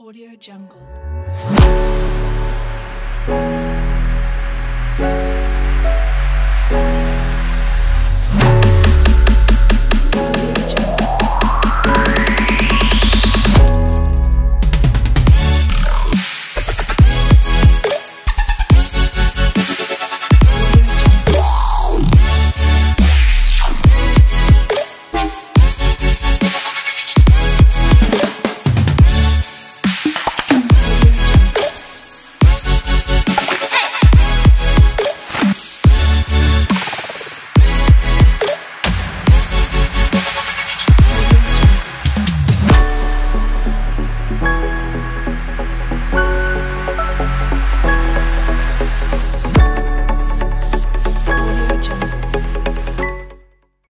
Audio Jungle.